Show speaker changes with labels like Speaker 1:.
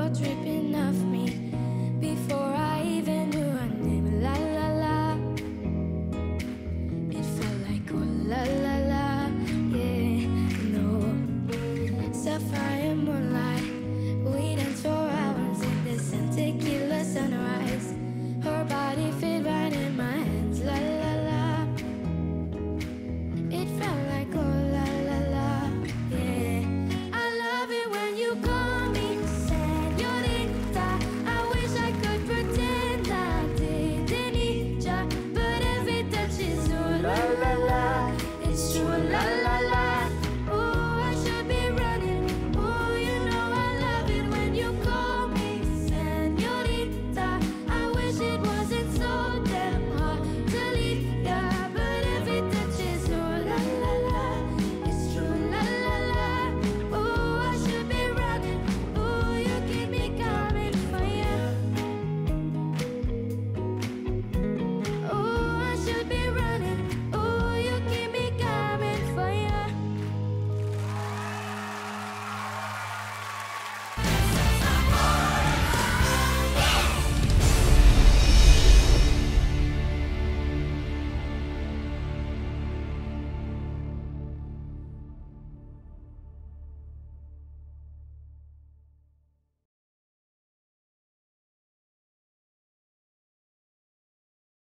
Speaker 1: are dripping up.